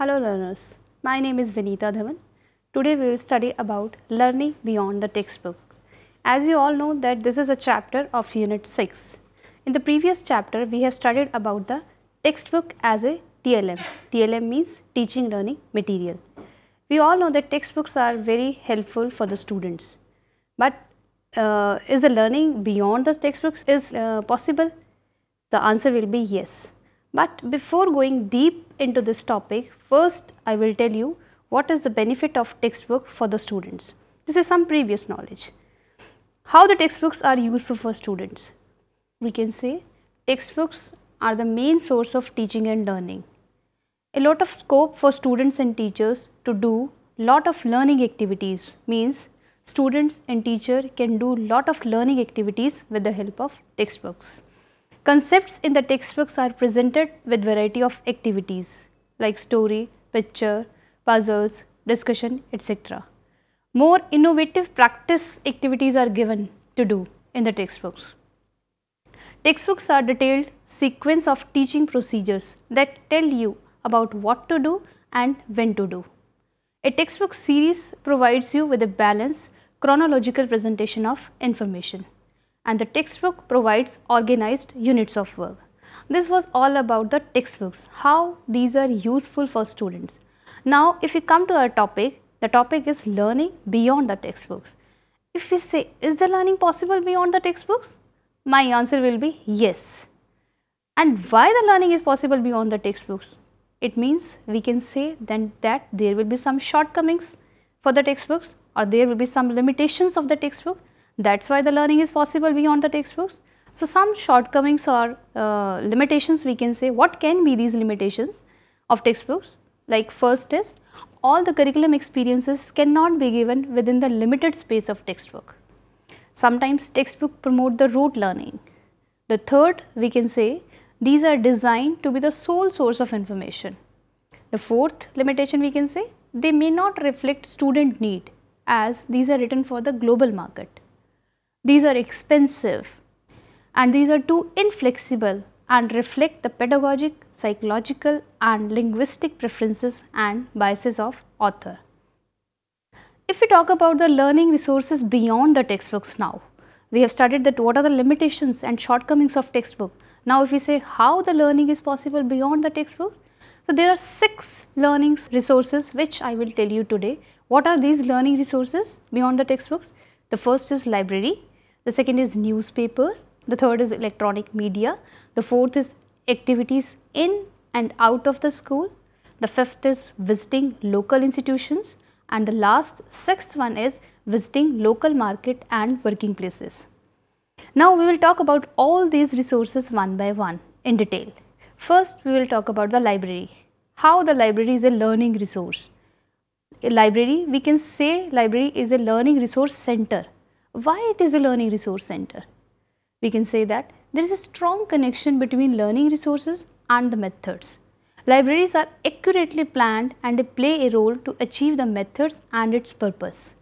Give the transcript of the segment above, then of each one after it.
Hello learners, my name is Vinita Dhawan. Today we will study about learning beyond the textbook. As you all know that this is a chapter of unit 6. In the previous chapter we have studied about the textbook as a TLM. TLM means teaching learning material. We all know that textbooks are very helpful for the students. But uh, is the learning beyond the textbooks is uh, possible? The answer will be yes. But before going deep into this topic, first I will tell you what is the benefit of textbook for the students. This is some previous knowledge. How the textbooks are useful for students? We can say textbooks are the main source of teaching and learning. A lot of scope for students and teachers to do lot of learning activities means students and teacher can do lot of learning activities with the help of textbooks. Concepts in the textbooks are presented with variety of activities like story, picture, puzzles, discussion, etc. More innovative practice activities are given to do in the textbooks. Textbooks are detailed sequence of teaching procedures that tell you about what to do and when to do. A textbook series provides you with a balanced chronological presentation of information and the textbook provides organized units of work. This was all about the textbooks, how these are useful for students. Now, if we come to our topic, the topic is learning beyond the textbooks. If we say, is the learning possible beyond the textbooks? My answer will be yes. And why the learning is possible beyond the textbooks? It means we can say then that there will be some shortcomings for the textbooks or there will be some limitations of the textbook that is why the learning is possible beyond the textbooks. So, some shortcomings or uh, limitations we can say what can be these limitations of textbooks like first is all the curriculum experiences cannot be given within the limited space of textbook. Sometimes textbook promote the rote learning. The third we can say these are designed to be the sole source of information. The fourth limitation we can say they may not reflect student need as these are written for the global market. These are expensive and these are too inflexible and reflect the pedagogic, psychological and linguistic preferences and biases of author. If we talk about the learning resources beyond the textbooks now, we have studied that what are the limitations and shortcomings of textbook. Now if we say how the learning is possible beyond the textbook, so there are six learning resources which I will tell you today. What are these learning resources beyond the textbooks? The first is library, the second is newspapers, the third is electronic media, the fourth is activities in and out of the school, the fifth is visiting local institutions and the last sixth one is visiting local market and working places. Now we will talk about all these resources one by one in detail. First we will talk about the library, how the library is a learning resource. A library we can say library is a learning resource center why it is a learning resource center? We can say that there is a strong connection between learning resources and the methods. Libraries are accurately planned and they play a role to achieve the methods and its purpose.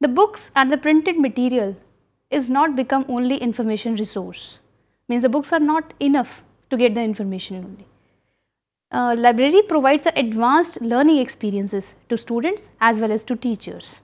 The books and the printed material is not become only information resource, means the books are not enough to get the information only. Uh, library provides advanced learning experiences to students as well as to teachers.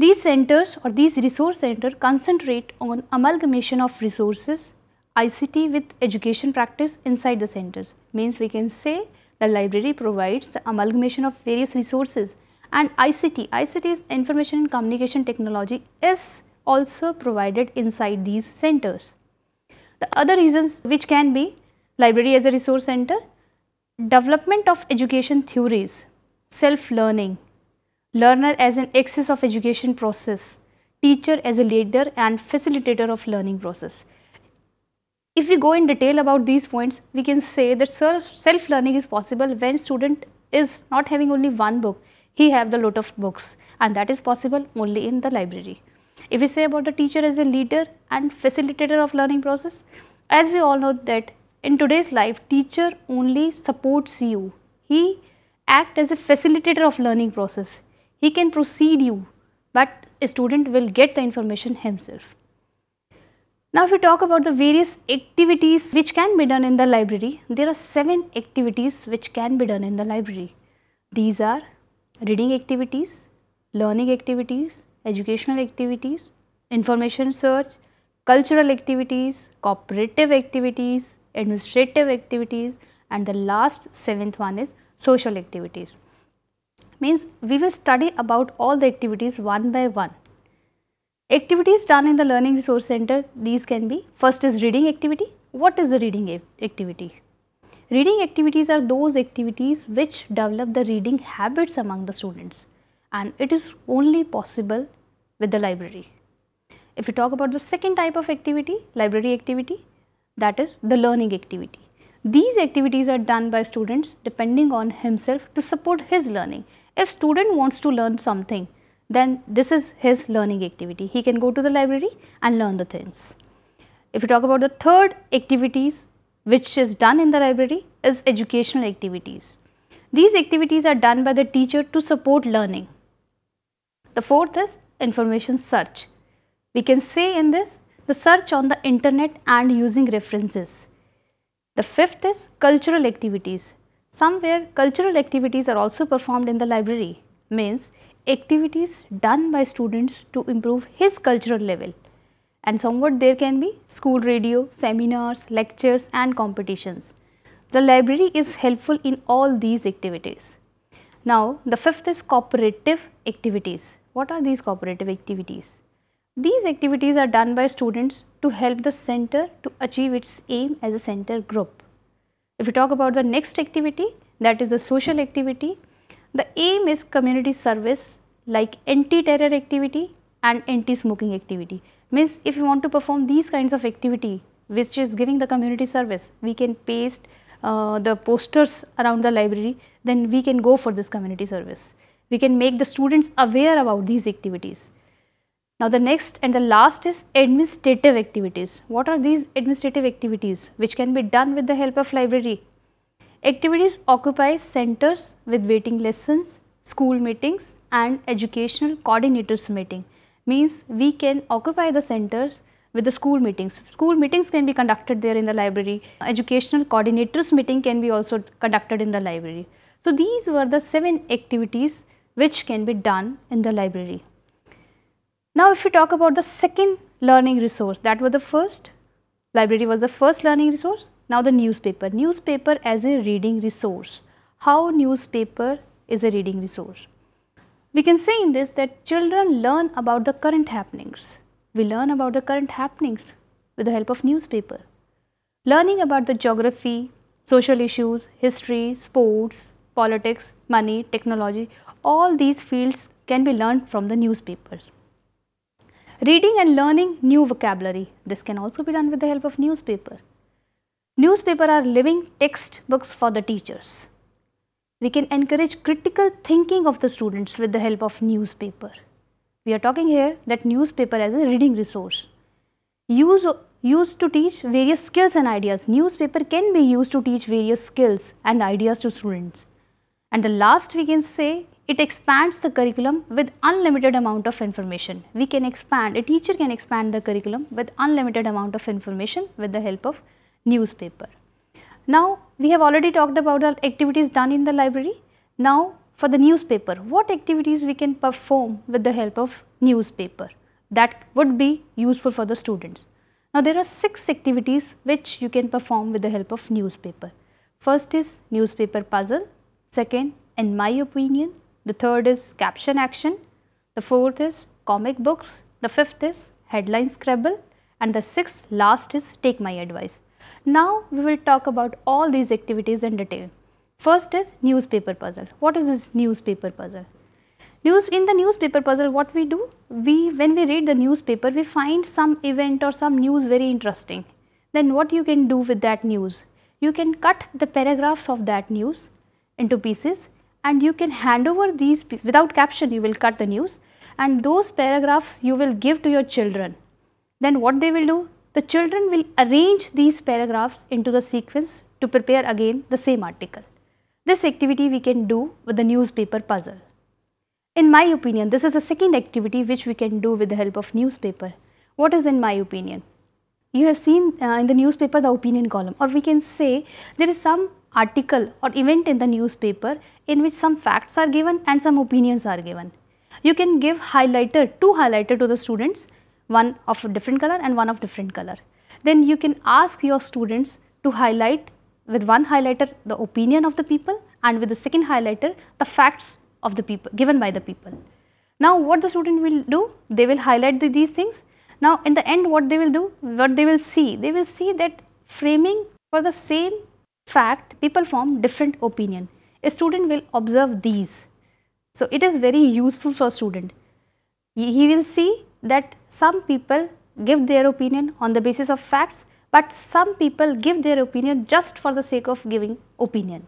These centers or these resource center concentrate on amalgamation of resources, ICT with education practice inside the centers. Means we can say the library provides the amalgamation of various resources and ICT, ICT is information and communication technology is also provided inside these centers. The other reasons which can be library as a resource center, development of education theories, self-learning, learner as an axis of education process, teacher as a leader and facilitator of learning process. If we go in detail about these points, we can say that self-learning is possible when student is not having only one book, he have the lot of books and that is possible only in the library. If we say about the teacher as a leader and facilitator of learning process, as we all know that in today's life, teacher only supports you. He act as a facilitator of learning process he can proceed you but a student will get the information himself. Now if we talk about the various activities which can be done in the library, there are 7 activities which can be done in the library. These are reading activities, learning activities, educational activities, information search, cultural activities, cooperative activities, administrative activities and the last seventh one is social activities. Means we will study about all the activities one by one. Activities done in the Learning Resource Center, these can be first is reading activity. What is the reading activity? Reading activities are those activities which develop the reading habits among the students and it is only possible with the library. If we talk about the second type of activity, library activity, that is the learning activity. These activities are done by students depending on himself to support his learning. If student wants to learn something, then this is his learning activity. He can go to the library and learn the things. If we talk about the third activities which is done in the library is educational activities. These activities are done by the teacher to support learning. The fourth is information search. We can say in this the search on the internet and using references. The fifth is cultural activities. Somewhere cultural activities are also performed in the library means activities done by students to improve his cultural level and somewhat there can be school radio, seminars, lectures and competitions. The library is helpful in all these activities. Now the fifth is cooperative activities. What are these cooperative activities? These activities are done by students to help the center to achieve its aim as a center group. If we talk about the next activity that is the social activity, the aim is community service like anti-terror activity and anti-smoking activity. Means if you want to perform these kinds of activity which is giving the community service, we can paste uh, the posters around the library, then we can go for this community service. We can make the students aware about these activities. Now the next and the last is administrative activities. What are these administrative activities which can be done with the help of library? Activities occupy centers with waiting lessons, school meetings and educational coordinators meeting. Means we can occupy the centers with the school meetings. School meetings can be conducted there in the library. Educational coordinators meeting can be also conducted in the library. So these were the seven activities which can be done in the library. Now if we talk about the second learning resource, that was the first, library was the first learning resource. Now the newspaper, newspaper as a reading resource. How newspaper is a reading resource? We can say in this that children learn about the current happenings. We learn about the current happenings with the help of newspaper. Learning about the geography, social issues, history, sports, politics, money, technology, all these fields can be learned from the newspapers. Reading and learning new vocabulary. This can also be done with the help of newspaper. Newspaper are living textbooks for the teachers. We can encourage critical thinking of the students with the help of newspaper. We are talking here that newspaper as a reading resource. Use, used to teach various skills and ideas. Newspaper can be used to teach various skills and ideas to students. And the last we can say it expands the curriculum with unlimited amount of information. We can expand, a teacher can expand the curriculum with unlimited amount of information with the help of newspaper. Now, we have already talked about the activities done in the library. Now, for the newspaper, what activities we can perform with the help of newspaper that would be useful for the students. Now, there are six activities which you can perform with the help of newspaper. First is newspaper puzzle, second in my opinion, the third is caption action. The fourth is comic books. The fifth is headline scrabble. And the sixth last is take my advice. Now we will talk about all these activities in detail. First is newspaper puzzle. What is this newspaper puzzle? News in the newspaper puzzle what we do? We when we read the newspaper we find some event or some news very interesting. Then what you can do with that news? You can cut the paragraphs of that news into pieces and you can hand over these without caption you will cut the news and those paragraphs you will give to your children. Then what they will do? The children will arrange these paragraphs into the sequence to prepare again the same article. This activity we can do with the newspaper puzzle. In my opinion, this is the second activity which we can do with the help of newspaper. What is in my opinion? you have seen uh, in the newspaper the opinion column or we can say there is some article or event in the newspaper in which some facts are given and some opinions are given. You can give highlighter, two highlighter to the students, one of a different color and one of different color. Then you can ask your students to highlight with one highlighter the opinion of the people and with the second highlighter the facts of the people given by the people. Now what the student will do? They will highlight the, these things. Now in the end what they will do? What they will see? They will see that framing for the same fact people form different opinion. A student will observe these. So it is very useful for student. He will see that some people give their opinion on the basis of facts but some people give their opinion just for the sake of giving opinion.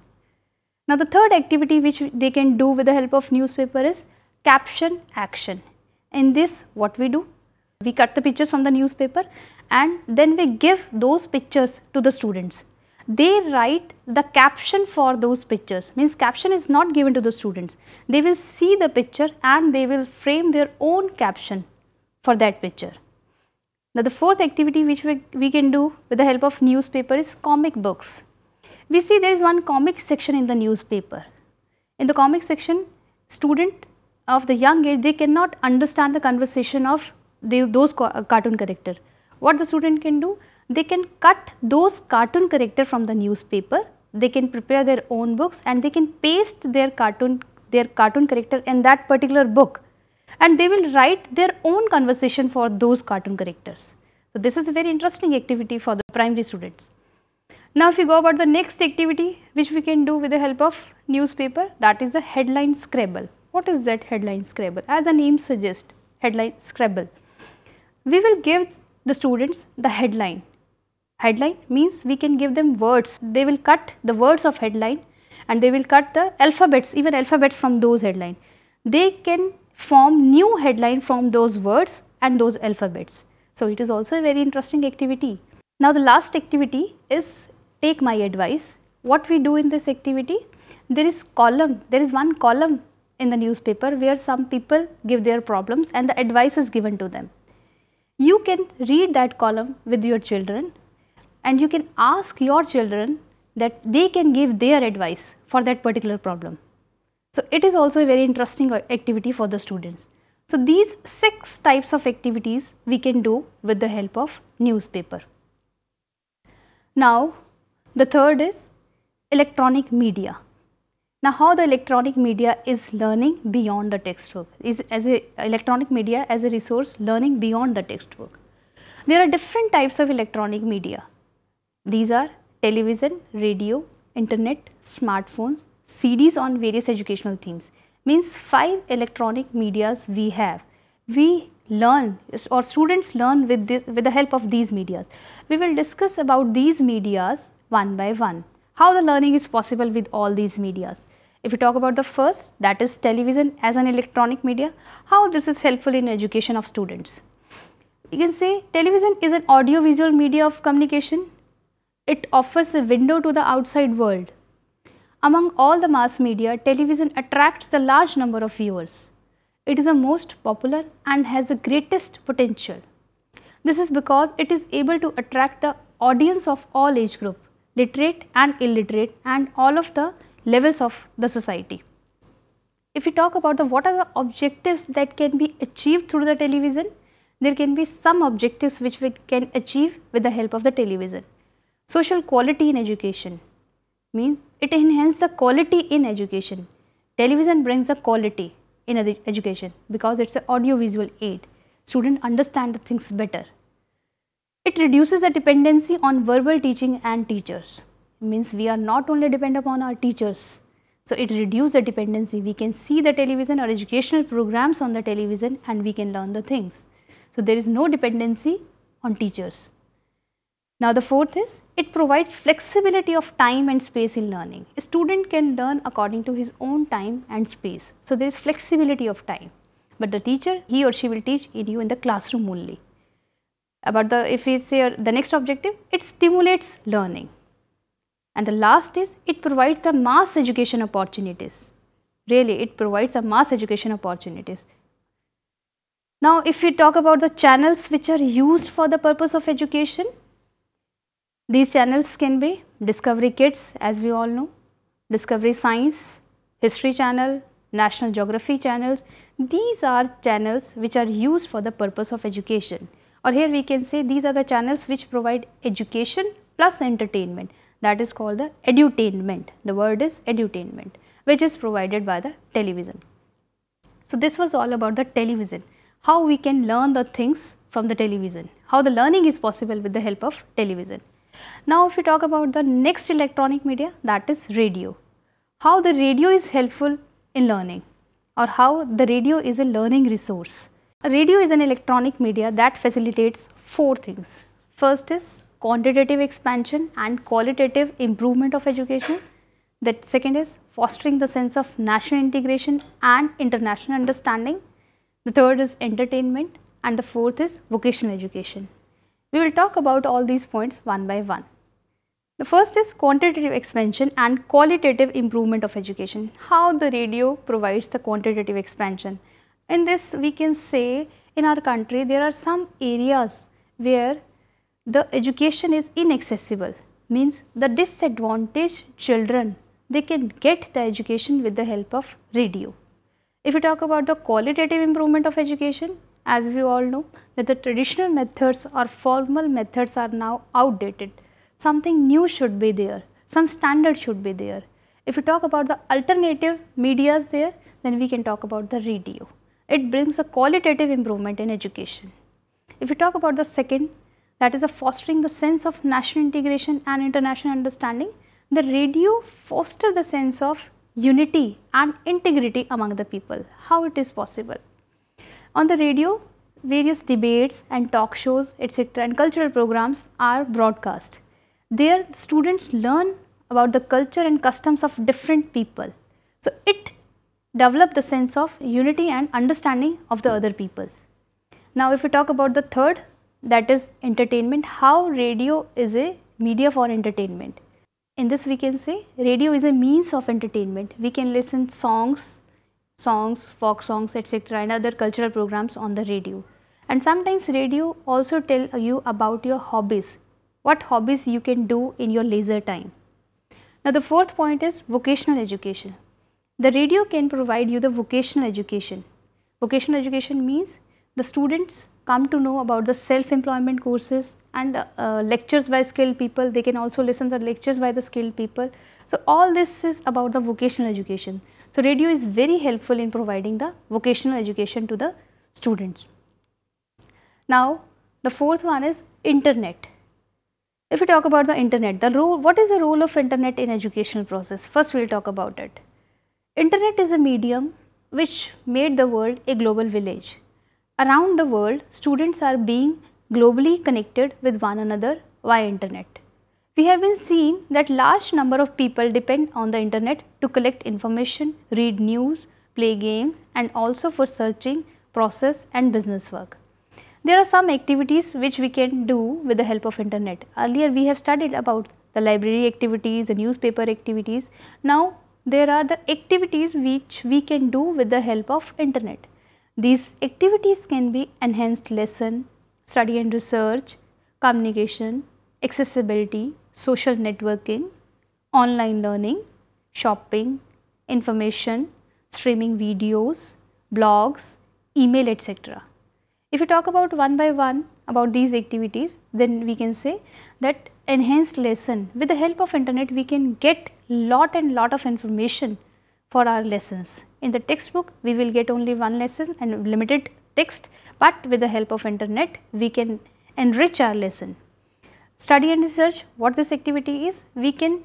Now the third activity which they can do with the help of newspaper is caption action. In this what we do? We cut the pictures from the newspaper and then we give those pictures to the students. They write the caption for those pictures means caption is not given to the students. They will see the picture and they will frame their own caption for that picture. Now the fourth activity which we, we can do with the help of newspaper is comic books. We see there is one comic section in the newspaper. In the comic section, student of the young age, they cannot understand the conversation of those cartoon character. What the student can do? They can cut those cartoon character from the newspaper. They can prepare their own books and they can paste their cartoon their cartoon character in that particular book and they will write their own conversation for those cartoon characters. So, this is a very interesting activity for the primary students. Now, if we go about the next activity which we can do with the help of newspaper that is the headline scrabble. What is that headline scrabble? As the name suggests headline scrabble. We will give the students the headline. Headline means we can give them words. They will cut the words of headline and they will cut the alphabets even alphabets from those headline. They can form new headline from those words and those alphabets. So, it is also a very interesting activity. Now, the last activity is take my advice. What we do in this activity? There is column, there is one column in the newspaper where some people give their problems and the advice is given to them. You can read that column with your children and you can ask your children that they can give their advice for that particular problem. So, it is also a very interesting activity for the students. So, these six types of activities we can do with the help of newspaper. Now, the third is electronic media. Now, how the electronic media is learning beyond the textbook is as a electronic media as a resource learning beyond the textbook. There are different types of electronic media. These are television, radio, internet, smartphones, CDs on various educational themes means five electronic medias we have. We learn or students learn with, this, with the help of these medias. We will discuss about these medias one by one. How the learning is possible with all these medias. If we talk about the first that is television as an electronic media, how this is helpful in education of students. You can say television is an audio visual media of communication. It offers a window to the outside world among all the mass media, television attracts the large number of viewers. It is the most popular and has the greatest potential. This is because it is able to attract the audience of all age group, literate and illiterate and all of the levels of the society. If we talk about the what are the objectives that can be achieved through the television, there can be some objectives which we can achieve with the help of the television. Social quality in education means it enhances the quality in education. Television brings the quality in education because it's an audio visual aid. Students understand the things better. It reduces the dependency on verbal teaching and teachers. Means we are not only dependent upon our teachers. So it reduces the dependency. We can see the television or educational programs on the television and we can learn the things. So there is no dependency on teachers. Now the fourth is it provides flexibility of time and space in learning. A student can learn according to his own time and space. So there is flexibility of time. But the teacher, he or she will teach in you in the classroom only. About the, if we say uh, the next objective, it stimulates learning. And the last is it provides the mass education opportunities. Really, it provides the mass education opportunities. Now, if we talk about the channels which are used for the purpose of education, these channels can be Discovery Kids as we all know, Discovery Science, History Channel, National Geography channels. These are channels which are used for the purpose of education or here we can say these are the channels which provide education plus entertainment that is called the edutainment. The word is edutainment which is provided by the television. So, this was all about the television, how we can learn the things from the television, how the learning is possible with the help of television. Now, if we talk about the next electronic media that is radio, how the radio is helpful in learning or how the radio is a learning resource. A radio is an electronic media that facilitates four things. First is quantitative expansion and qualitative improvement of education. The second is fostering the sense of national integration and international understanding. The third is entertainment and the fourth is vocational education. We will talk about all these points one by one. The first is quantitative expansion and qualitative improvement of education. How the radio provides the quantitative expansion. In this we can say in our country there are some areas where the education is inaccessible means the disadvantaged children they can get the education with the help of radio. If we talk about the qualitative improvement of education, as we all know that the traditional methods or formal methods are now outdated. Something new should be there, some standard should be there. If we talk about the alternative medias there, then we can talk about the radio. It brings a qualitative improvement in education. If we talk about the second, that is a fostering the sense of national integration and international understanding, the radio foster the sense of unity and integrity among the people. How it is possible? On the radio, various debates and talk shows etc. and cultural programs are broadcast. There students learn about the culture and customs of different people. So, it develop the sense of unity and understanding of the other people. Now, if we talk about the third that is entertainment, how radio is a media for entertainment. In this we can say radio is a means of entertainment. We can listen songs, songs, folk songs etc. and other cultural programs on the radio. And sometimes radio also tell you about your hobbies, what hobbies you can do in your leisure time. Now the fourth point is vocational education. The radio can provide you the vocational education. Vocational education means the students come to know about the self-employment courses, and uh, lectures by skilled people. They can also listen the lectures by the skilled people. So, all this is about the vocational education. So, radio is very helpful in providing the vocational education to the students. Now, the fourth one is internet. If we talk about the internet, the role, what is the role of internet in educational process? First, we will talk about it. Internet is a medium which made the world a global village. Around the world, students are being globally connected with one another via internet. We have been seen that large number of people depend on the internet to collect information, read news, play games and also for searching, process and business work. There are some activities which we can do with the help of internet. Earlier we have studied about the library activities, the newspaper activities. Now there are the activities which we can do with the help of internet. These activities can be enhanced lesson, study and research, communication, accessibility, social networking, online learning, shopping, information, streaming videos, blogs, email etc. If we talk about one by one about these activities, then we can say that enhanced lesson with the help of internet we can get lot and lot of information for our lessons. In the textbook we will get only one lesson and limited text but with the help of internet we can enrich our lesson. Study and research what this activity is we can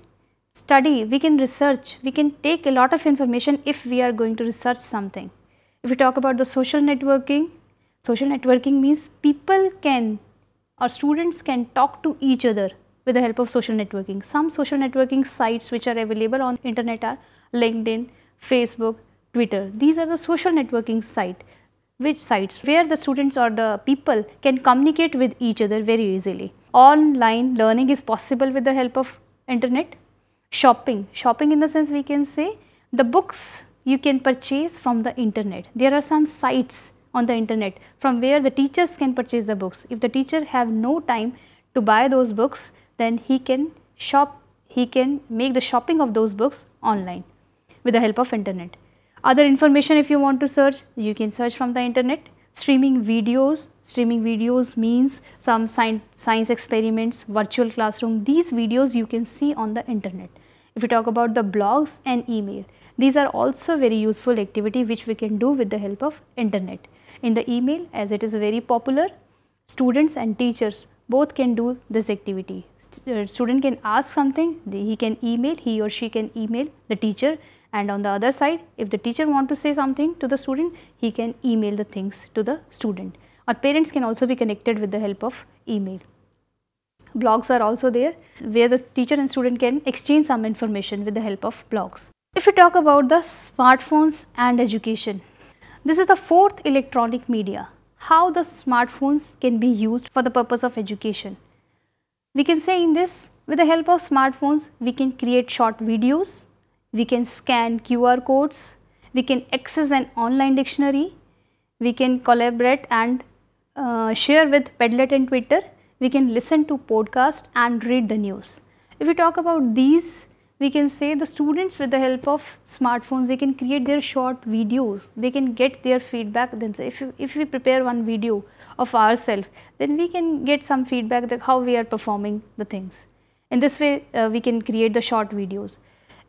study, we can research, we can take a lot of information if we are going to research something. If we talk about the social networking, social networking means people can or students can talk to each other with the help of social networking. Some social networking sites which are available on internet are LinkedIn, Facebook, Twitter. These are the social networking site which sites where the students or the people can communicate with each other very easily. Online learning is possible with the help of internet. Shopping, shopping in the sense we can say the books you can purchase from the internet. There are some sites on the internet from where the teachers can purchase the books. If the teacher have no time to buy those books then he can shop, he can make the shopping of those books online with the help of internet. Other information if you want to search, you can search from the internet. Streaming videos, streaming videos means some science experiments, virtual classroom, these videos you can see on the internet. If we talk about the blogs and email, these are also very useful activity which we can do with the help of internet. In the email as it is very popular, students and teachers both can do this activity. Uh, student can ask something, he can email, he or she can email the teacher and on the other side if the teacher want to say something to the student, he can email the things to the student or parents can also be connected with the help of email. Blogs are also there where the teacher and student can exchange some information with the help of blogs. If we talk about the smartphones and education, this is the fourth electronic media, how the smartphones can be used for the purpose of education. We can say in this, with the help of smartphones, we can create short videos, we can scan QR codes, we can access an online dictionary, we can collaborate and uh, share with Padlet and Twitter, we can listen to podcast and read the news. If we talk about these we can say the students with the help of smartphones they can create their short videos. They can get their feedback themselves. If, if we prepare one video of ourselves then we can get some feedback that how we are performing the things. In this way uh, we can create the short videos.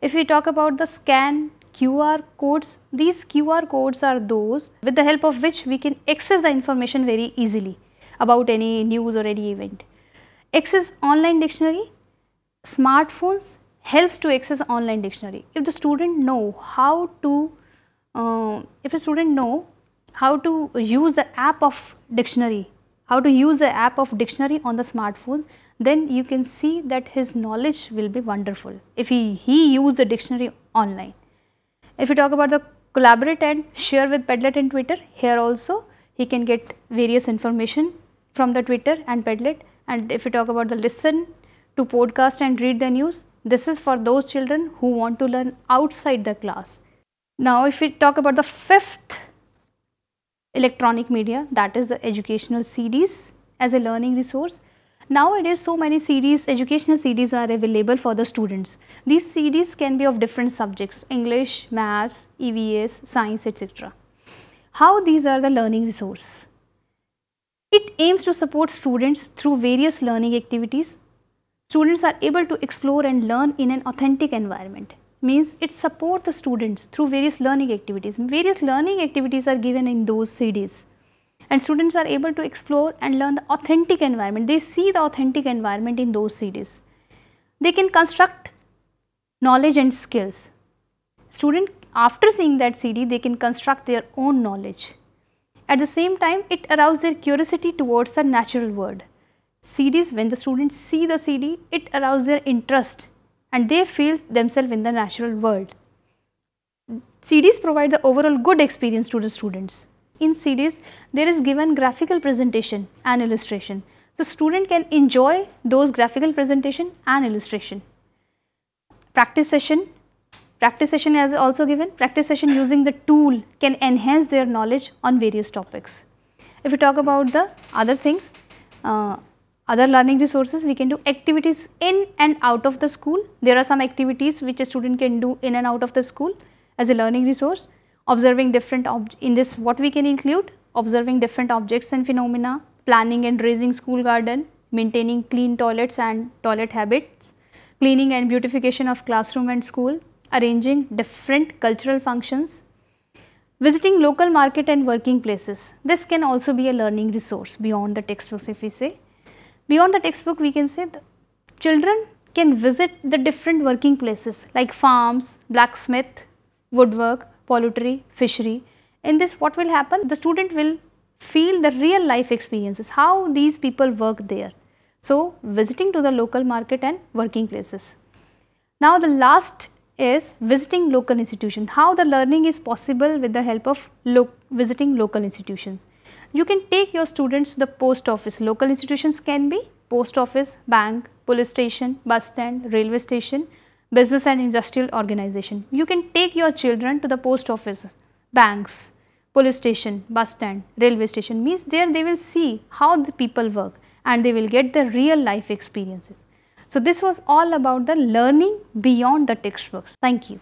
If we talk about the scan QR codes these QR codes are those with the help of which we can access the information very easily about any news or any event access online dictionary smartphones helps to access online dictionary. If the student know how to, uh, if a student know how to use the app of dictionary, how to use the app of dictionary on the smartphone, then you can see that his knowledge will be wonderful if he, he use the dictionary online. If we talk about the collaborate and share with Padlet and Twitter, here also he can get various information from the Twitter and Padlet and if we talk about the listen to podcast and read the news, this is for those children who want to learn outside the class. Now, if we talk about the fifth electronic media that is the educational CDs as a learning resource. Nowadays so many CDs, educational CDs are available for the students. These CDs can be of different subjects English, Maths, EVS, Science etc. How these are the learning resource? It aims to support students through various learning activities students are able to explore and learn in an authentic environment means it supports the students through various learning activities. Various learning activities are given in those CDs and students are able to explore and learn the authentic environment. They see the authentic environment in those CDs. They can construct knowledge and skills. Student after seeing that CD they can construct their own knowledge. At the same time it arouses their curiosity towards the natural world. CDs, when the students see the CD, it arouses their interest and they feel themselves in the natural world. CDs provide the overall good experience to the students. In CDs, there is given graphical presentation and illustration. The student can enjoy those graphical presentation and illustration. Practice session, practice session is also given. Practice session using the tool can enhance their knowledge on various topics. If we talk about the other things, uh, other learning resources we can do activities in and out of the school. There are some activities which a student can do in and out of the school as a learning resource. Observing different in this what we can include observing different objects and phenomena, planning and raising school garden, maintaining clean toilets and toilet habits, cleaning and beautification of classroom and school, arranging different cultural functions, visiting local market and working places. This can also be a learning resource beyond the textbooks if we say Beyond the textbook we can say children can visit the different working places like farms, blacksmith, woodwork, poultry, fishery. In this what will happen? The student will feel the real life experiences, how these people work there. So, visiting to the local market and working places. Now, the last is visiting local institutions, how the learning is possible with the help of lo visiting local institutions. You can take your students to the post office. Local institutions can be post office, bank, police station, bus stand, railway station, business and industrial organization. You can take your children to the post office, banks, police station, bus stand, railway station means there they will see how the people work and they will get the real life experiences. So, this was all about the learning beyond the textbooks. Thank you.